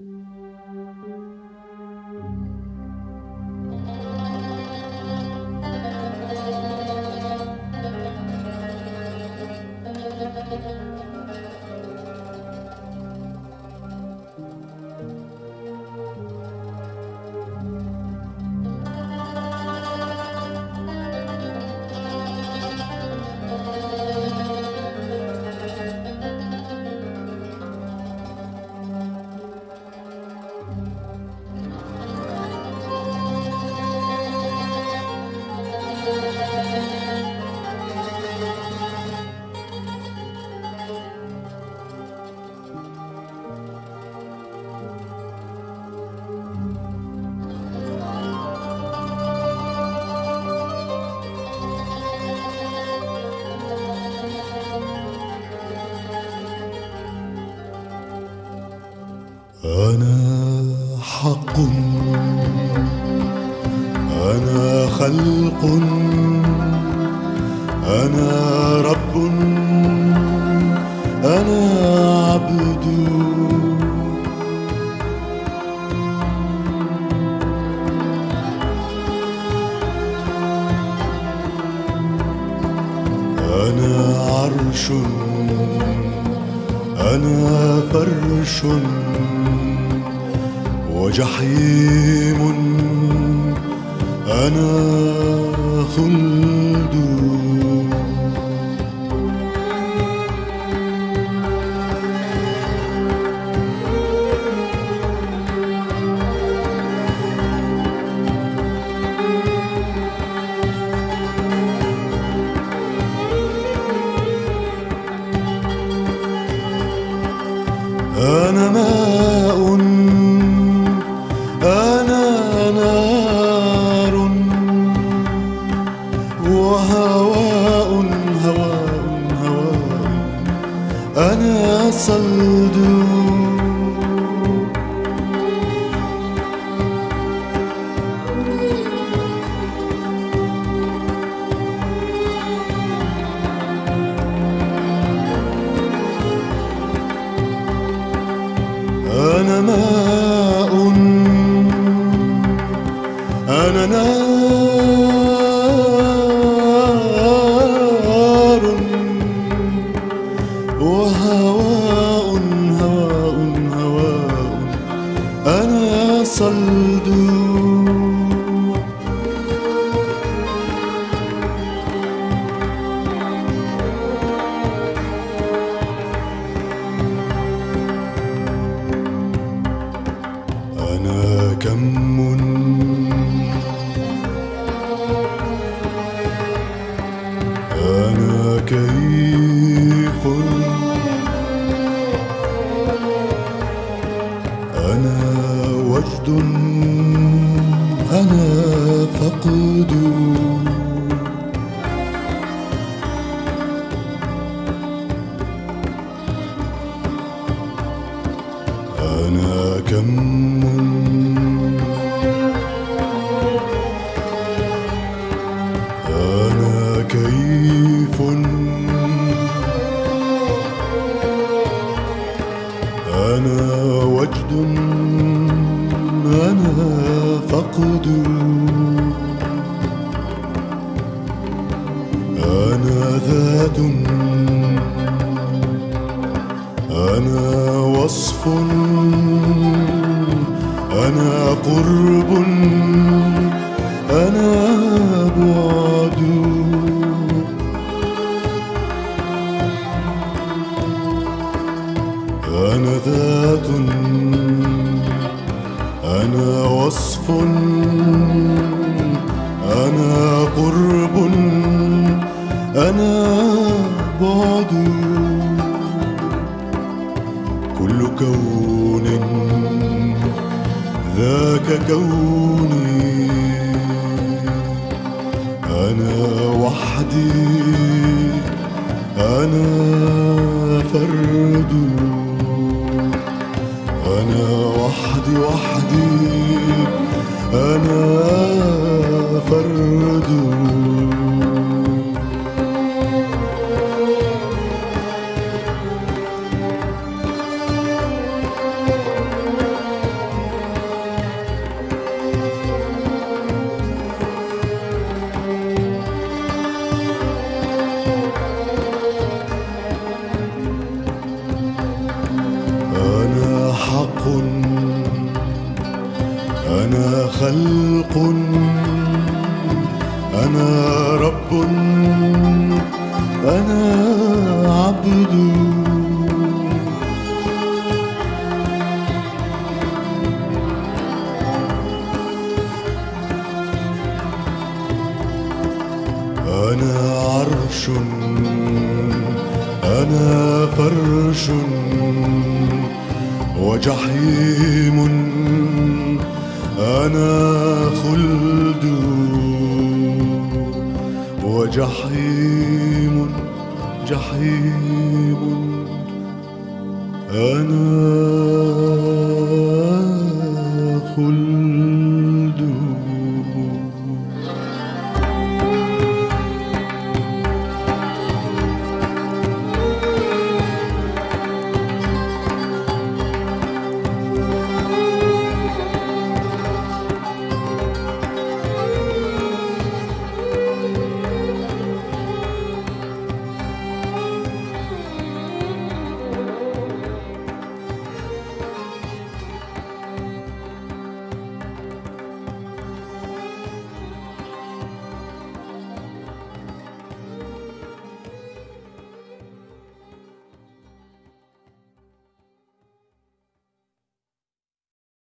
Música أنا حق. أنا خلق. أنا رب. أنا عبد. أنا عرش. أنا فرش. وجحيم أنا خلد وهواء هواء هواء. أنا صلد. أنا ماء. أنا نار. أنا صلد أنا كم أنا كيف أنا فقد أنا كم أنا ذات أنا وصف أنا قرب أنا بعد. أنا ذات أنا وصف أنا قرب أنا بعد كل كون ذاك كوني. أنا وحدي أنا فرد. أنا وحدي وحدي أنا فرد أنا خلق. أنا رب. أنا عبد. أنا عرش. أنا فرش. وجحيم. أنا خلد وجحيم جحيم. أنا